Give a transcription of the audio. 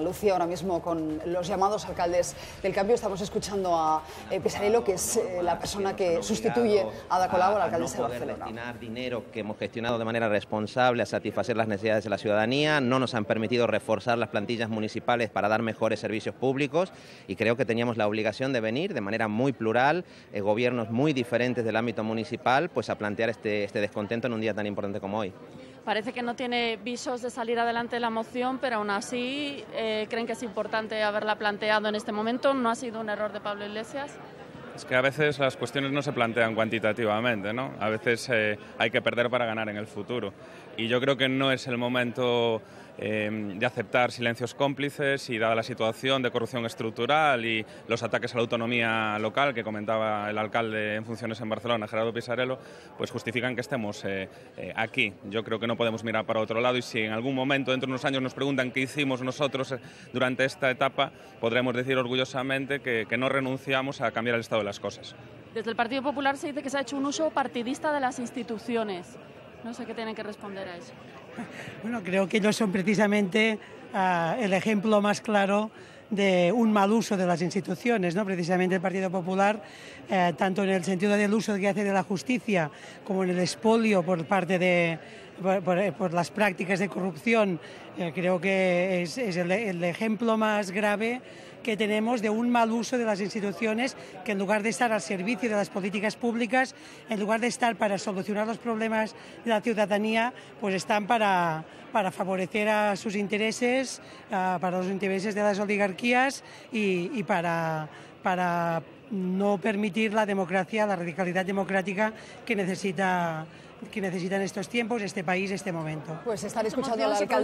Lucía, ahora mismo con los llamados alcaldes del cambio, estamos escuchando a eh, Pesarelo, que es eh, la persona que sustituye a Ada Colau, la alcaldesa no de Barcelona. destinar dinero que hemos gestionado de manera responsable a satisfacer las necesidades de la ciudadanía, no nos han permitido reforzar las plantillas municipales para dar mejores servicios públicos y creo que teníamos la obligación de venir de manera muy plural, eh, gobiernos muy diferentes del ámbito municipal, pues a plantear este, este descontento en un día tan importante como hoy. Parece que no tiene visos de salir adelante la moción, pero aún así eh, creen que es importante haberla planteado en este momento. ¿No ha sido un error de Pablo Iglesias? Es que a veces las cuestiones no se plantean cuantitativamente, ¿no? A veces eh, hay que perder para ganar en el futuro. Y yo creo que no es el momento eh, de aceptar silencios cómplices y dada la situación de corrupción estructural y los ataques a la autonomía local que comentaba el alcalde en funciones en Barcelona, Gerardo Pisarello, pues justifican que estemos eh, eh, aquí. Yo creo que no podemos mirar para otro lado y si en algún momento, dentro de unos años, nos preguntan qué hicimos nosotros eh, durante esta etapa, podremos decir orgullosamente que, que no renunciamos a cambiar el estado de las cosas. Desde el Partido Popular se dice que se ha hecho un uso partidista de las instituciones. No sé qué tienen que responder a eso. Bueno, creo que ellos son precisamente uh, el ejemplo más claro de un mal uso de las instituciones, ¿no? precisamente el Partido Popular, eh, tanto en el sentido del uso que hace de la justicia como en el expolio por parte de por, por, las prácticas de corrupción, eh, creo que es, el, ejemplo más grave que tenemos de un mal uso de las instituciones que en lugar de estar al servicio de las políticas públicas, en lugar de estar para solucionar los problemas de la ciudadanía, pues están para, para favorecer a sus intereses, para los intereses de las oligarquías y, y para, para no permitir la democracia, la radicalidad democrática que necesita que necesitan estos tiempos, este país, este momento. Pues estar escuchando al alcalde.